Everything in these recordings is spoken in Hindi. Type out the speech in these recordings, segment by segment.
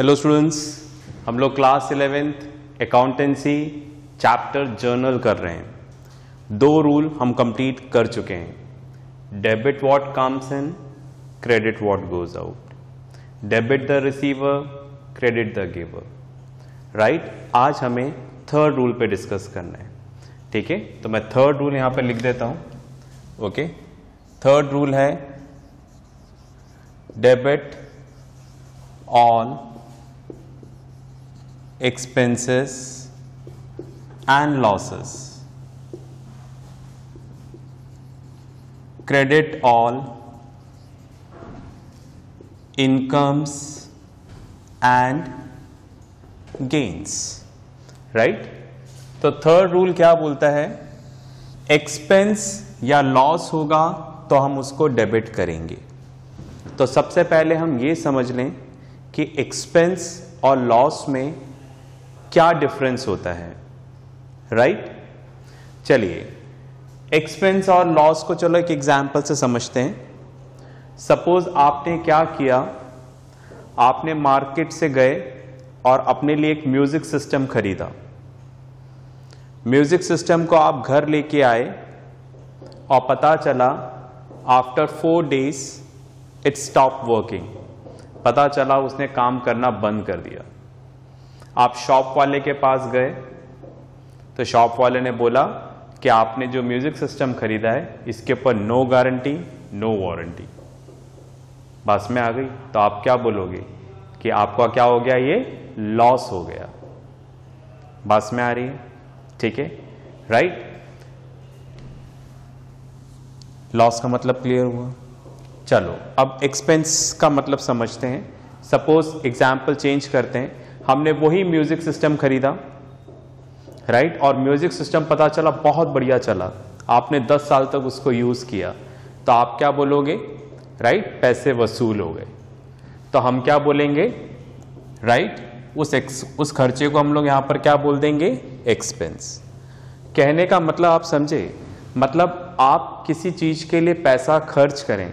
हेलो स्टूडेंट्स हम लोग class eleventh accountancy chapter journal कर रहे हैं। दो रूल हम कंप्लीट कर चुके हैं। Debit what comes in credit what goes out debit the receiver credit the giver right आज हमें थर्ड रूल पे डिस्कस करना है। ठीक है? तो मैं थर्ड रूल यहाँ पर लिख देता हूँ। ओके थर्ड रूल है debit all expenses and losses. Credit all, incomes and gains. Right तो थर्ड रूल क्या बोलता है एक्सपेंस या लॉस होगा तो हम उसको डेबिट करेंगे तो सबसे पहले हम ये समझ लें कि एक्सपेंस और लॉस में क्या डिफरेंस होता है? Right right? चलिए एक्सपेंस और लॉस को चलो एक एग्जांपल से समझते हैं। सपोज़ आपने क्या किया? आपने मार्केट से गए और अपने लिए एक म्यूज़िक सिस्टम खरीदा। म्यूज़िक सिस्टम को आप घर लेके आए और पता चला after four days it's stop working पता चला, उसने काम करना बंद कर दिया। आप शॉप वाले के पास गए तो शॉप वाले ने बोला कि आपने जो म्यूज़िक सिस्टम खरीदा है, इसके ऊपर नो गारंटी नो वारंटी बस में आ गई। तो आप क्या बोलोगे? कि आपका क्या हो गया? ये लॉस हो गया। बस में आ रही है। ठीक है? राइट लॉस का मतलब क्लियर हुआ। चलो, अब एक्सपेंस का मतलब समझते हैं। सपोज़ एग्ज़ाम्पल चेंज करते हैं। हमने वही म्यूज़िक सिस्टम खरीदा राइट और म्यूज़िक सिस्टम पता चला, बहुत बढ़िया चला। आपने 10 साल तक उसको यूज़ किया। तो आप क्या बोलोगे? राइट पैसे वसूल हो गए। तो हम क्या बोलेंगे? राइट उस एक्स उस खर्चे को हम लोग यहाँ पर क्या बोल देंगे? एक्सपेंस कहने का मतलब आप समझे? मतलब आप किसी चीज़ के लिए पैसा खर्च करें।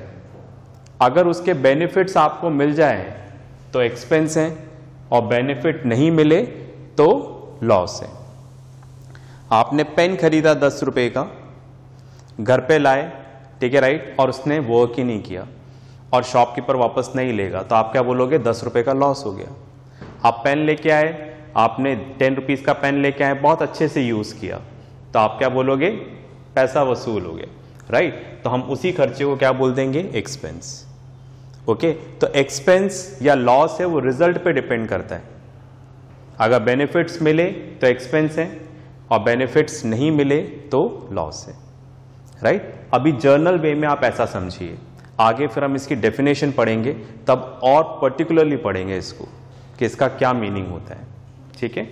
अगर उसके बेनिफिट्स आपको मिल जाए तो एक्सपेंस है। और बेनिफिट नहीं मिले तो लॉस है। आपने पेन खरीदा दस रुपए का, घर पे लाए, ठीक है राइट और उसने वर्क ही नहीं किया और शॉपकीपर वापस नहीं लेगा तो आप क्या बोलोगे? दस रुपए का लॉस हो गया। आप पेन लेके आए, आपने टेन रुपीज़ का पेन लेके आए, बहुत अच्छे से यूज़ किया तो आप क्या बोलोगे? पैसा वसूल हो गया राइट तो हम उसी खर्चे को क्या बोल देंगे? एक्सपेंस ओके तो एक्सपेंस या लॉस है, वो रिज़ल्ट पे डिपेंड करता है। अगर बेनिफिट्स मिले तो एक्सपेंस है, और बेनिफिट्स नहीं मिले तो लॉस है। Right right? अभी जर्नल वे में आप ऐसा समझिए। आगे फिर हम इसकी डेफिनेशन पढ़ेंगे, तब और पर्टिकुलरली पढ़ेंगे इसको, कि इसका क्या मीनिंग होता है। ठीक है?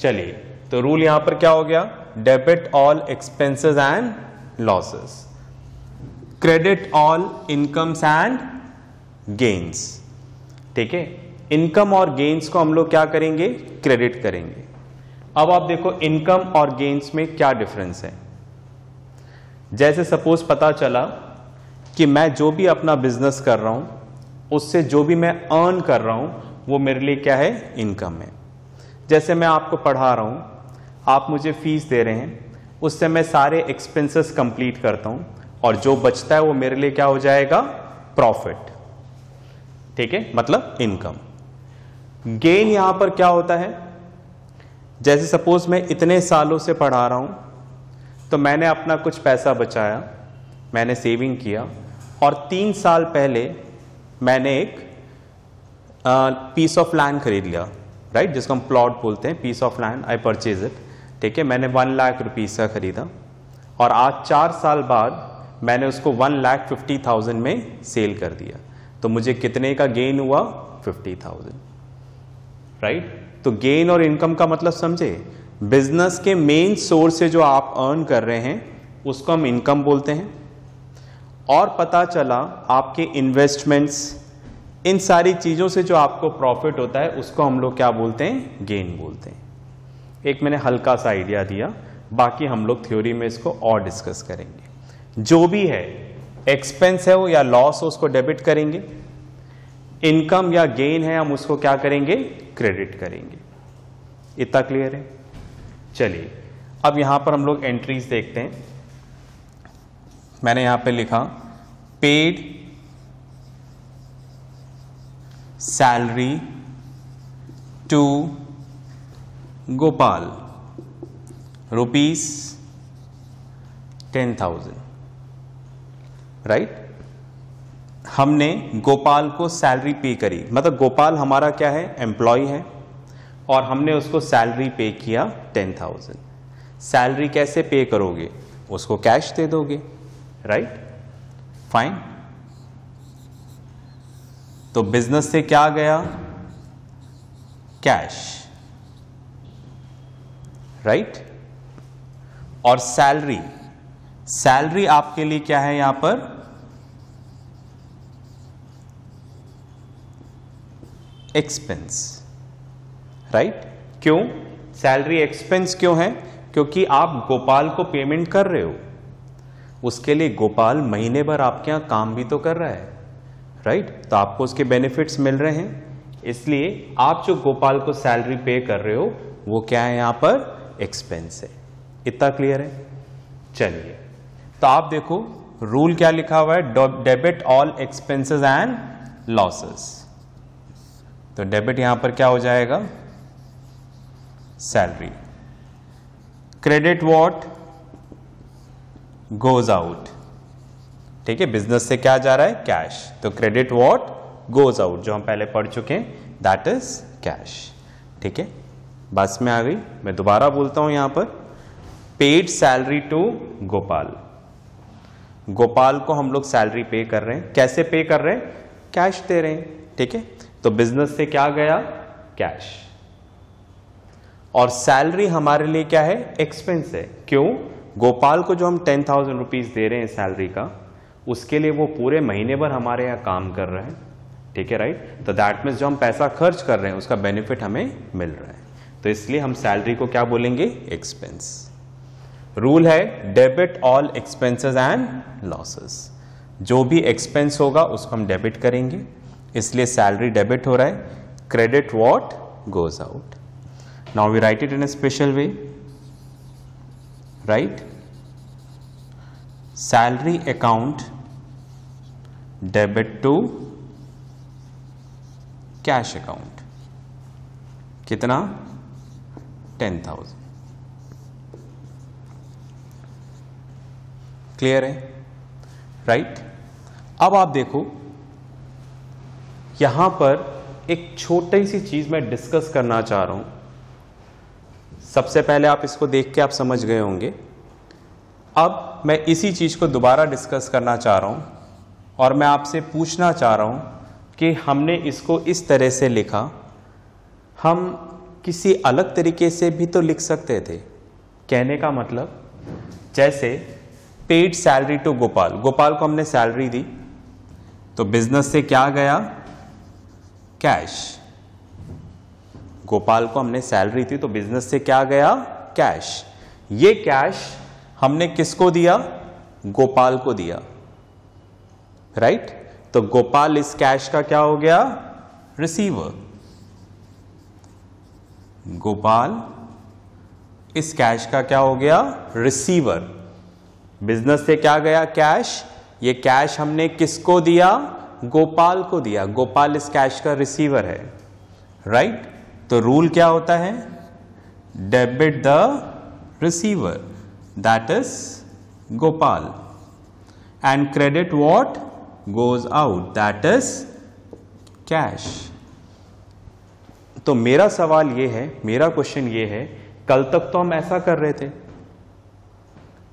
चलिए तो रूल यहाँ पर क्या हो गया? Debit all expenses and losses credit all incomes and gains ठीक है? इनकम और गेन्स को हम लोग क्या करेंगे? क्रेडिट करेंगे. अब आप देखो इनकम और गेन्स में क्या डिफरेंस है? जैसे सपोज़ पता चला कि मैं जो भी अपना बिज़नेस कर रहा हूँ, उससे जो भी मैं अर्न कर रहा हूँ, वो मेरे लिए क्या है? इनकम है. जैसे मैं आपको पढ़ा रहा हूँ, आप मुझे फ़ीस दे रहे हैं, उससे मैं सारे एक्सपेंसेस कंप्लीट करता हूँ, और जो बचता है वो मेरे लिए क्या हो जाएगा? प्रॉफिट ठीक है? मतलब इनकम गेन यहाँ पर क्या होता है? जैसे सपोज़ मैं इतने सालों से पढ़ा रहा हूँ तो मैंने अपना कुछ पैसा बचाया, मैंने सेविंग किया, और तीन साल पहले मैंने एक पीस ऑफ़ लैंड खरीद लिया राइट जिसको हम प्लॉट बोलते हैं piece of land I purchase it ठीक है? मैंने वन लाख रुपीज़ का खरीदा, और आज चार साल बाद मैंने उसको वन लाख फिफ्टी थाउज़ेंड में सेल कर दिया। तो मुझे कितने का गेन हुआ? फिफ्टी थाउज़ेंड राइट तो गेन और इनकम का मतलब समझे बिज़नेस के मेन सोर्स से जो आप अर्न कर रहे हैं, उसको हम इनकम बोलते हैं। और पता चला, आपके इन्वेस्टमेंट्स इन सारी चीज़ों से जो आपको प्रॉफिट होता है, उसको हम लोग क्या बोलते हैं? गेन बोलते हैं। एक मैंने हल्का सा आइडिया दिया, बाकी हम लोग थ्योरी में इसको और डिस्कस करेंगे। जो भी है एक्सपेंस है वो या लॉस हो, उसको डेबिट करेंगे। इनकम या गेन है, हम उसको क्या करेंगे? क्रेडिट करेंगे। इतना क्लियर है? चलिए, अब यहाँ पर हम लोग एंट्रीज देखते हैं। मैंने यहाँ पे लिखा paid salary to Gopal rupees ten thousand right? हमने गोपाल को सैलरी पे करी। मतलब गोपाल हमारा क्या है? एम्प्लॉय है। और हमने उसको सैलरी पे किया टेन थाउज़ेंड। सैलरी कैसे पे करोगे? उसको कैश दे दोगे। राइट? फाइन। तो बिज़नेस से क्या गया? कैश। राइट? और सैलरी। सैलरी आपके लिए क्या है यहाँ पर? एक्सपेंस राइट क्यों? सैलरी एक्सपेंस क्यों है? क्योंकि आप गोपाल को पेमेंट कर रहे हो। उसके लिए गोपाल महीने भर आपके यहाँ काम भी तो कर रहा है। Right right? तो आपको उसके बेनिफिट्स मिल रहे हैं। इसलिए आप जो गोपाल को सैलरी पे कर रहे हो, वो क्या है यहाँ पर? एक्सपेंस है। इतना क्लियर है? चलिए। तो आप देखो रूल क्या लिखा हुआ है? Debit all expenses and losses तो डेबिट यहाँ पर क्या हो जाएगा? Salary. Credit what? Goes out. ठीक है, बिज़नेस से क्या जा रहा है? कैश। तो क्रेडिट वॉट? गोज आउट, जो हम पहले पढ़ चुके हैं दैट इज़ कैश ठीक है, बस में आ गई। मैं दोबारा बोलता हूँ यहाँ पर। Paid salary to Gopal Gopal को हम लोग सैलरी पे कर रहे हैं। कैसे पे कर रहे हैं? कैश दे रहे हैं। ठीक है तो बिज़नेस से क्या गया? कैश और सैलरी हमारे लिए क्या है? एक्सपेंस है। क्यों? गोपाल को जो हम टेन थाउज़ेंड रुपीज़ दे रहे हैं सैलरी का, उसके लिए वो पूरे महीने भर हमारे यहाँ काम कर रहे हैं। ठीक है राइट तो दैट मीन्स जो हम पैसा खर्च कर रहे हैं, उसका बेनिफिट हमें मिल रहा है। तो इसलिए हम सैलरी को क्या बोलेंगे? एक्सपेंस रूल है debit all expenses and losses जो भी एक्सपेंस होगा, उसको हम डेबिट करेंगे। इसलिए सैलरी डेबिट हो रहा है। Credit what goes out now we write it in a special way right salary account debit to cash account कितना? टेन थाउज़ेंड क्लियर है? Right right? अब आप देखो यहाँ पर एक छोटी सी चीज़ मैं डिस्कस करना चाह रहा हूँ। सबसे पहले आप इसको देख के आप समझ गए होंगे। अब मैं इसी चीज़ को दोबारा डिस्कस करना चाह रहा हूँ और मैं आपसे पूछना चाह रहा हूँ कि हमने इसको इस तरह से लिखा। हम किसी अलग तरीके से भी तो लिख सकते थे। कहने का मतलब जैसे paid salary to Gopal Gopal को हमने सैलरी दी तो बिज़नेस से क्या गया? कैश गोपाल को हमने सैलरी थी तो बिज़नेस से क्या गया? कैश ये कैश हमने किसको दिया? गोपाल को दिया. Right right? तो गोपाल इस कैश का क्या हो गया? रिसीवर गोपाल इस कैश का क्या हो गया? रिसीवर बिज़नेस से क्या गया? कैश ये कैश हमने किसको दिया? गोपाल को दिया। गोपाल इस कैश का रिसीवर है। Right right? तो रूल क्या होता है? Debit the receiver that is Gopal. And credit what goes out that is cash तो मेरा सवाल यह है, मेरा क्वेश्चन ये है, कल तक तो हम ऐसा कर रहे थे।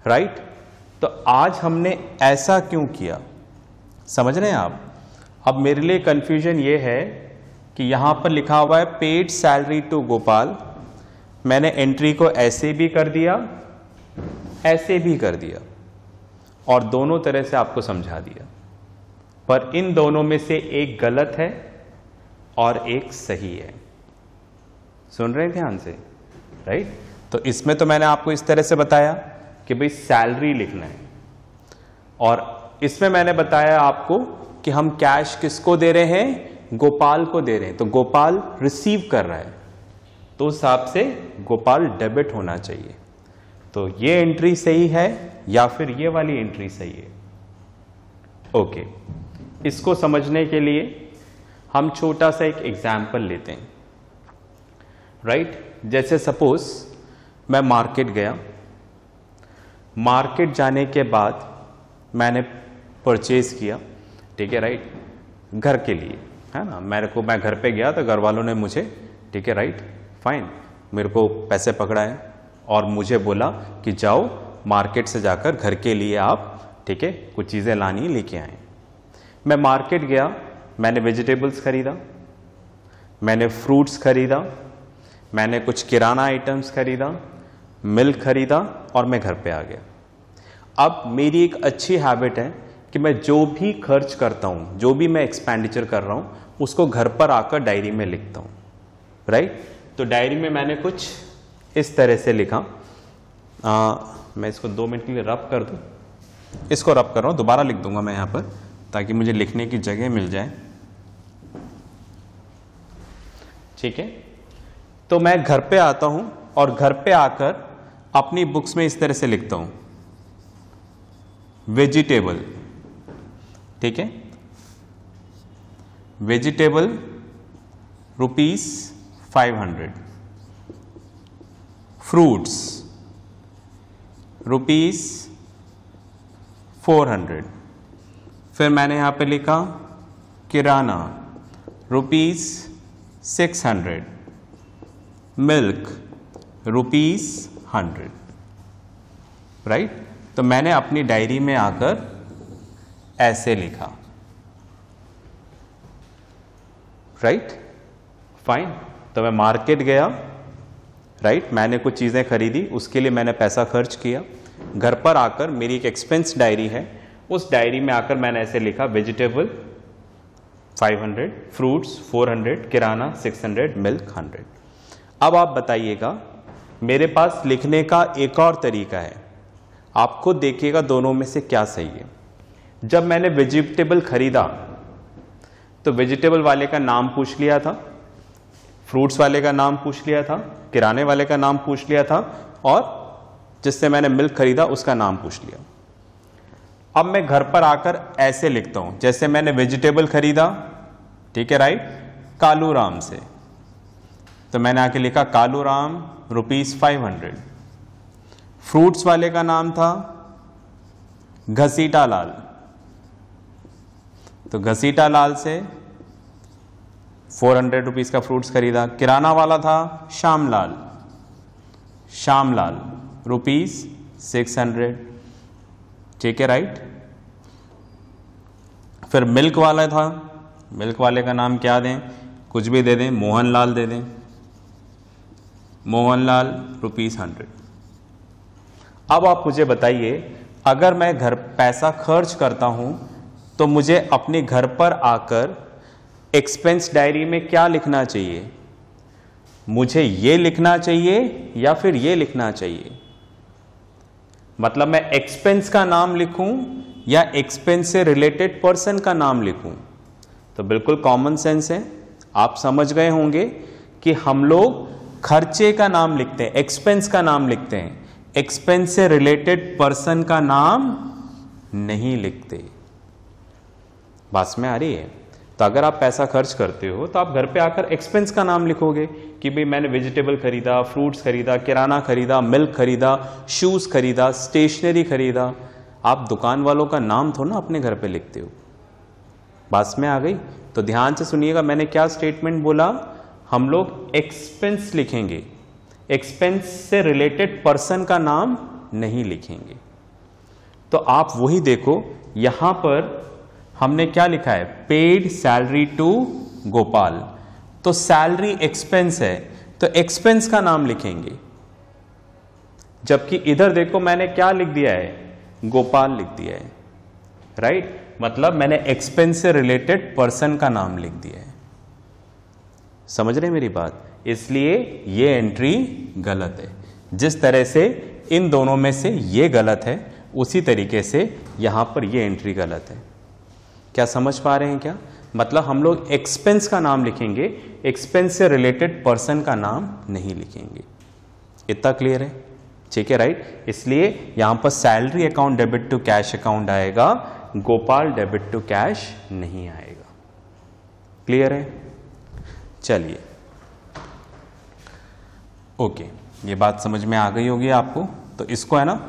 Right right? तो आज हमने ऐसा क्यों किया? समझ रहे हैं आप? अब मेरे लिए कन्फ्यूज़न ये है कि यहाँ पर लिखा हुआ है पेड सैलरी टू गोपाल मैंने एंट्री को ऐसे भी कर दिया, ऐसे भी कर दिया और दोनों तरह से आपको समझा दिया। पर इन दोनों में से एक गलत है और एक सही है। सुन रहे हैं ध्यान से? राइट तो इसमें तो मैंने आपको इस तरह से बताया कि भाई सैलरी लिखना है। और इसमें मैंने बताया आपको कि हम कैश किसको दे रहे हैं? गोपाल को दे रहे हैं। तो गोपाल रिसीव कर रहा है। तो उस हिसाब से गोपाल डेबिट होना चाहिए। तो ये एंट्री सही है या फिर ये वाली एंट्री सही है? ओके इसको समझने के लिए हम छोटा सा एक एग्ज़ाम्पल लेते हैं। Right right? जैसे सपोज़ मैं मार्केट गया। मार्केट जाने के बाद मैंने परचेज किया। ठीक है राइट घर के लिए, है ना? मेरे को, मैं घर पे गया तो घर वालों ने मुझे, ठीक है राइट फाइन मेरे को पैसे पकड़ाए और मुझे बोला कि जाओ मार्केट से जाकर घर के लिए आप, ठीक है, कुछ चीज़ें लानी लेके आए। मैं मार्केट गया, मैंने वेजिटेबल्स खरीदा, मैंने फ्रूट्स खरीदा, मैंने कुछ किराना आइटम्स खरीदा, मिल्क खरीदा और मैं घर पे आ गया। अब मेरी एक अच्छी हैबिट है कि मैं जो भी खर्च करता हूँ जो भी मैं एक्सपेंडिचर कर रहा हूँ उसको घर पर आकर डायरी में लिखता हूँ। राइट तो डायरी में मैंने कुछ इस तरह से लिखा। आ, मैं इसको दो मिनट के लिए रब कर दूँ। इसको रब कर रहा हूँ दोबारा लिख दूँगा मैं यहाँ पर ताकि मुझे लिखने की जगह मिल जाए। ठीक है? तो मैं घर पे आता हूँ और घर पे आकर अपनी बुक्स में इस तरह से लिखता हूँ। वेजिटेबल ठीक है? Vegetable rupees five hundred fruits rupees four hundred फिर मैंने यहाँ पे लिखा, kirana rupees six hundred milk rupees hundred right तो मैंने अपनी डायरी में आकर ऐसे लिखा। राइट फाइन तो मैं मार्केट गया। Right right? मैंने कुछ चीज़ें खरीदी, उसके लिए मैंने पैसा खर्च किया। घर पर आकर मेरी एक एक्सपेंस डायरी है। उस डायरी में आकर मैंने ऐसे लिखा वेजिटेबल 500 फ्रूट्स 400 किराना 600 मिल्क 100 अब आप बताइएगा, मेरे पास लिखने का एक और तरीका है। आप खुद देखिएगा दोनों में से क्या सही है। जब मैंने वेजिटेबल खरीदा तो वेजिटेबल वाले का नाम पूछ लिया था, फ्रूट्स वाले का नाम पूछ लिया था, किराने वाले का नाम पूछ लिया था, और जिससे मैंने मिल्क खरीदा, उसका नाम पूछ लिया। अब मैं घर पर आकर ऐसे लिखता हूँ, जैसे मैंने वेजिटेबल खरीदा, ठीक है राइट कालू राम से। तो मैंने आके लिखा Kalu Ram rupees five hundred. Fruits वाले का नाम था, घसीटा लाल। तो घसीटा लाल से फोर हंड्रेड रुपीज़ का फ्रूट्स खरीदा। किराना वाला था Shyam Lal Shyam Lal rupees six hundred. ठीक है राइट फिर मिल्क वाला था। मिल्क वाले का नाम क्या दें? कुछ भी दे दें मोहन लाल दे दें। Mohan Lal rupees hundred. अब आप मुझे बताइए, अगर मैं घर पैसा खर्च करता हूँ तो मुझे अपने घर पर आकर एक्सपेंस डायरी में क्या लिखना चाहिए? मुझे ये लिखना चाहिए या फिर ये लिखना चाहिए? मतलब मैं एक्सपेंस का नाम लिखूं या एक्सपेंस से रिलेटेड पर्सन का नाम लिखूं? तो बिल्कुल कॉमन सेंस है। आप समझ गए होंगे कि हम लोग खर्चे का नाम लिखते हैं एक्सपेंस का नाम लिखते हैं। एक्सपेंस से रिलेटेड पर्सन का नाम नहीं लिखते। बात में आ रही है। तो अगर आप पैसा खर्च करते हो तो आप घर पे आकर एक्सपेंस का नाम लिखोगे कि भाई मैंने वेजिटेबल खरीदा फ्रूट्स खरीदा, किराना खरीदा मिल्क खरीदा शूज़ खरीदा स्टेशनरी खरीदा। आप दुकान वालों का नाम थोड़ा ना अपने घर पे लिखते हो। बात में आ गई। तो ध्यान से सुनिएगा, मैंने क्या स्टेटमेंट बोला? हम लोग एक्सपेंस लिखेंगे। एक्सपेंस से रिलेटेड पर्सन का नाम नहीं लिखेंगे। तो आप वही देखो, यहाँ पर हमने क्या लिखा है? पेड सैलरी टू गोपाल तो सैलरी एक्सपेंस है। तो एक्सपेंस का नाम लिखेंगे। जबकि इधर देखो, मैंने क्या लिख दिया है? गोपाल लिख दिया है। Right right? मतलब मैंने एक्सपेंस से रिलेटेड पर्सन का नाम लिख दिया है। समझ रहे मेरी बात? इसलिए ये एंट्री गलत है। जिस तरह से इन दोनों में से ये गलत है, उसी तरीके से यहाँ पर ये एंट्री गलत है। क्या समझ पा रहे हैं क्या? मतलब हम लोग एक्सपेंस का नाम लिखेंगे एक्सपेंस से रिलेटेड पर्सन का नाम नहीं लिखेंगे। इतना क्लियर है? ठीक है राइट इसलिए यहाँ पर salary account debit to cash account आएगा गोपाल डेबिट टू कैश नहीं आएगा। क्लियर है? चलिए। ओके ये बात समझ में आ गई होगी आपको? तो इसको है ना,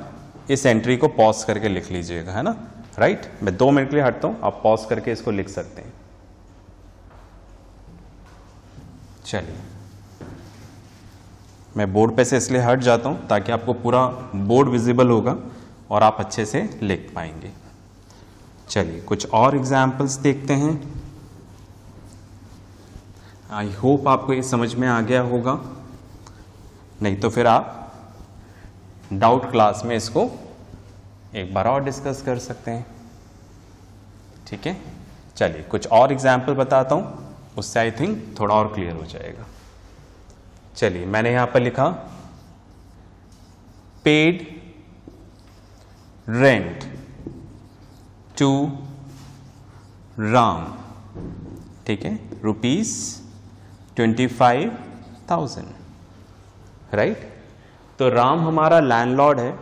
इस एंट्री को पॉज करके लिख लीजिएगा, है ना? राइट मैं दो मिनट के लिए हटता हूँ, आप पॉज करके इसको लिख सकते हैं। चलिए। मैं बोर्ड पे से इसलिए हट जाता हूँ ताकि आपको पूरा बोर्ड विजिबल होगा और आप अच्छे से लिख पाएँगे। चलिए, कुछ और एग्जाम्पल्स देखते हैं। आई होप आपको ये समझ में आ गया होगा। नहीं तो फिर आप डाउट क्लास में इसको एक बार और डिस्कस कर सकते हैं। ठीक है? चलिए, कुछ और एग्ज़ाम्पल बताता हूँ। उससे आई थिंक थोड़ा और क्लियर हो जाएगा। चलिए, मैंने यहाँ पर लिखा पेड रेंट टू राम ठीक है? Rupees twenty five thousand right तो राम हमारा लैंडलॉर्ड है।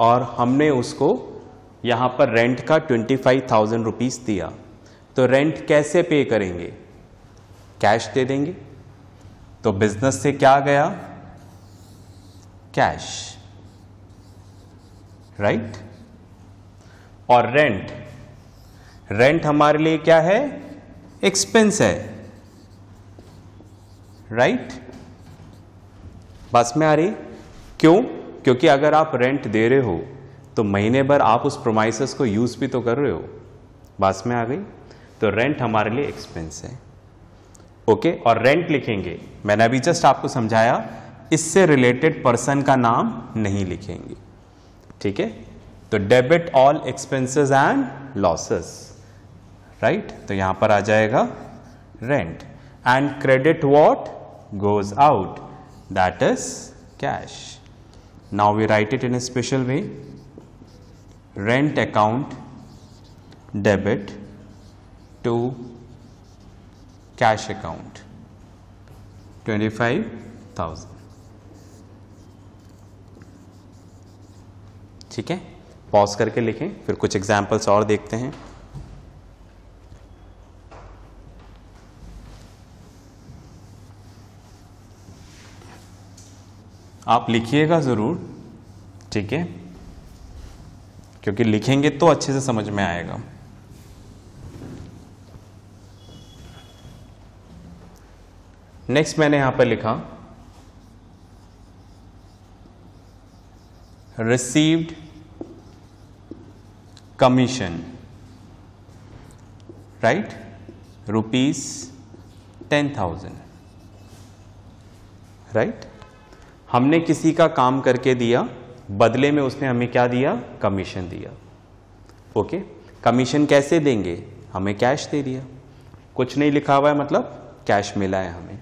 और हमने उसको यहाँ पर रेंट का ट्वेंटी फाइव थाउज़ेंड रुपीज़ दिया। तो रेंट कैसे पे करेंगे? कैश दे देंगे। तो बिज़नेस से क्या गया? Cash right right? और रेंट रेंट हमारे लिए क्या है? एक्सपेंस है। Right right? बस में आ रही। क्यों? क्योंकि अगर आप रेंट दे रहे हो तो महीने भर आप उस प्रोमाइसिस को यूज़ भी तो कर रहे हो। बस में आ गई? तो रेंट हमारे लिए एक्सपेंस है। ओके और रेंट लिखेंगे। मैंने अभी जस्ट आपको समझाया, इससे रिलेटेड पर्सन का नाम नहीं लिखेंगे। ठीक है? तो debit all expenses and losses right तो यहाँ पर आ जाएगा rent and credit what goes out that is cash write it in a special way rent account debit to cash account twenty five thousand ठीक है? पॉज करके लिखें, फिर कुछ एग्जाम्पल्स और देखते हैं। आप लिखिएगा ज़रूर, ठीक है? क्योंकि लिखेंगे तो अच्छे से समझ में आएगा। नेक्स्ट मैंने यहाँ पर लिखा received commission right rupees ten thousand right हमने किसी का काम करके दिया, बदले में उसने हमें क्या दिया? कमीशन दिया। ओके कमीशन कैसे देंगे? हमें कैश दे दिया। कुछ नहीं लिखा हुआ है मतलब कैश मिला है हमें।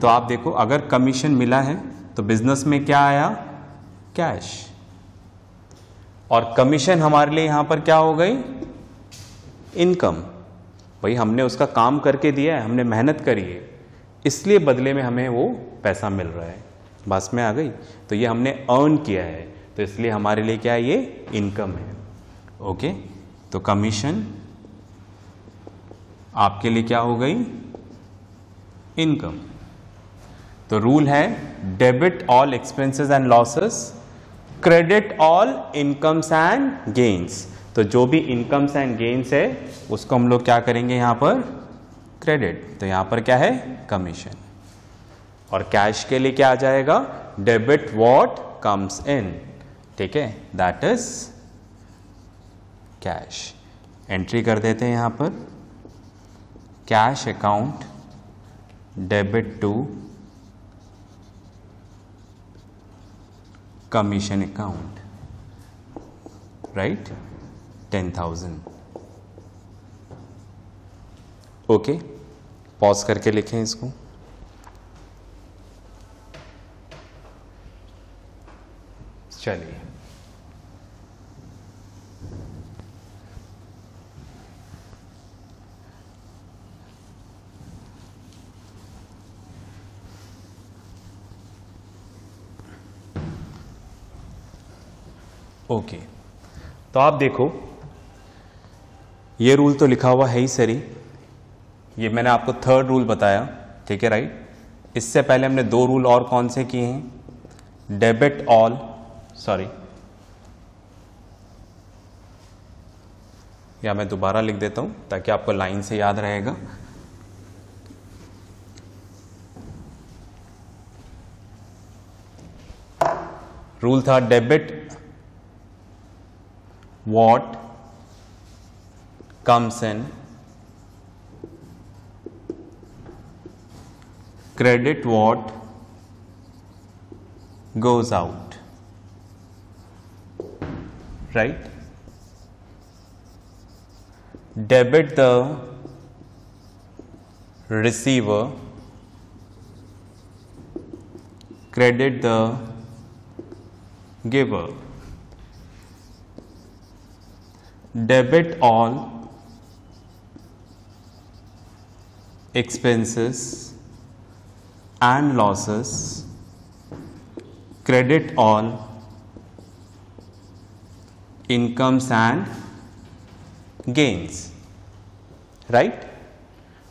तो आप देखो, अगर कमीशन मिला है तो बिज़नेस में क्या आया? कैश और कमीशन हमारे लिए यहाँ पर क्या हो गई? इनकम भाई, हमने उसका काम करके दिया है, हमने मेहनत करी है। इसलिए बदले में हमें वो पैसा मिल रहा है। बस में आ गई। तो ये हमने अर्न किया है। तो इसलिए हमारे लिए क्या है? ये इनकम है। ओके तो कमीशन आपके लिए क्या हो गई? इनकम तो रूल है debit all expenses and losses credit all incomes and gains तो जो भी इनकम्स एंड गेन्स है, उसको हम लोग क्या करेंगे यहाँ पर? क्रेडिट तो यहाँ पर क्या है? कमीशन और कैश के लिए क्या आ जाएगा? डेबिट वॉट कम्स इन ठीक है? दैट इज़ कैश एंट्री कर देते हैं यहाँ पर. Cash account debit to commission account right ten thousand okay pause करके लिखें इसको. चलिए ओके। okay. तो आप देखो, ये रूल तो लिखा हुआ है ही सरी। ये मैंने आपको थर्ड रूल बताया, ठीक है राइट इससे पहले हमने दो रूल और कौन से किए हैं? डेबिट ऑल सॉरी या मैं दोबारा लिख देता हूँ ताकि आपको लाइन से याद रहेगा। रूल था debit what comes in credit what goes out right? Debit the receiver credit the giver. Debit all expenses and losses. Credit all incomes and gains right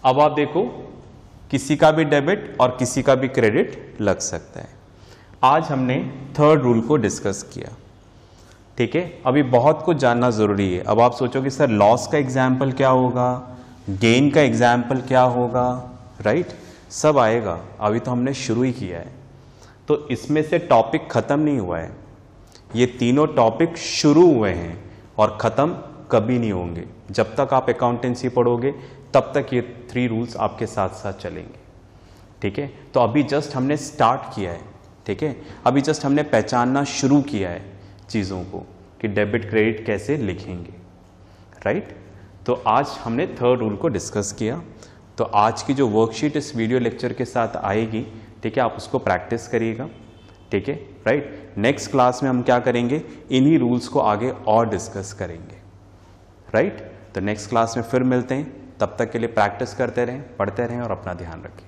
अब आप देखो, किसी का भी डेबिट और किसी का भी क्रेडिट लग सकता है। आज हमने थर्ड रूल को डिस्कस किया। ठीक है? अभी बहुत कुछ जानना ज़रूरी है। अब आप सोचोगे, सर लॉस का एग्ज़ाम्पल क्या होगा? गेन का एग्ज़ाम्पल क्या होगा? राइट सब आएगा। अभी तो हमने शुरू ही किया है। तो इसमें से टॉपिक ख़त्म नहीं हुआ है। ये तीनों टॉपिक शुरू हुए हैं और ख़त्म कभी नहीं होंगे। जब तक आप अकाउंटेंसी पढ़ोगे, तब तक ये थ्री रूल्स आपके साथ साथ चलेंगे। ठीक है? तो अभी जस्ट हमने स्टार्ट किया है। ठीक है? अभी जस्ट हमने पहचानना शुरू किया है चीज़ों को कि डेबिट क्रेडिट कैसे लिखेंगे। राइट तो आज हमने थर्ड रूल को डिस्कस किया। तो आज की जो वर्कशीट इस वीडियो लेक्चर के साथ आएगी, ठीक है, आप उसको प्रैक्टिस करिएगा। ठीक है राइट नेक्स्ट क्लास में हम क्या करेंगे? इन्हीं रूल्स को आगे और डिस्कस करेंगे राइट तो नेक्स्ट क्लास में फिर मिलते हैं। तब तक के लिए प्रैक्टिस करते रहें, पढ़ते रहें और अपना ध्यान रखें।